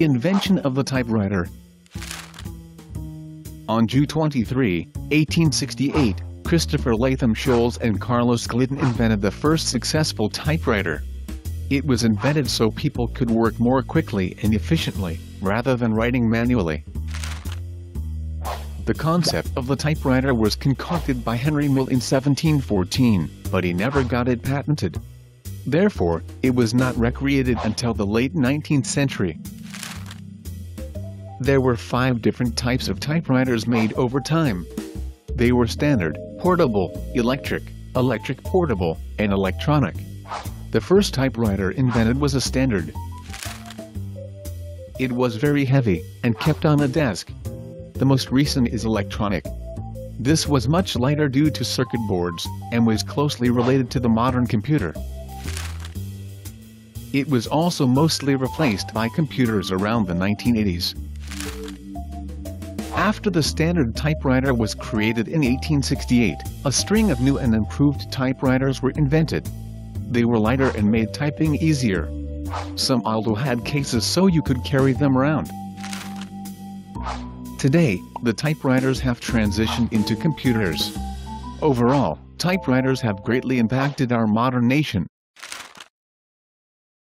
Invention of the typewriter On June 23, 1868, Christopher Latham Sholes and Carlos Glidden invented the first successful typewriter. It was invented so people could work more quickly and efficiently, rather than writing manually. The concept of the typewriter was concocted by Henry Mill in 1714, but he never got it patented. Therefore, it was not recreated until the late 19th century. There were five different types of typewriters made over time. They were standard, portable, electric, electric portable, and electronic. The first typewriter invented was a standard. It was very heavy, and kept on a desk. The most recent is electronic. This was much lighter due to circuit boards, and was closely related to the modern computer. It was also mostly replaced by computers around the 1980s. After the standard typewriter was created in 1868, a string of new and improved typewriters were invented. They were lighter and made typing easier. Some also had cases so you could carry them around. Today, the typewriters have transitioned into computers. Overall, typewriters have greatly impacted our modern nation.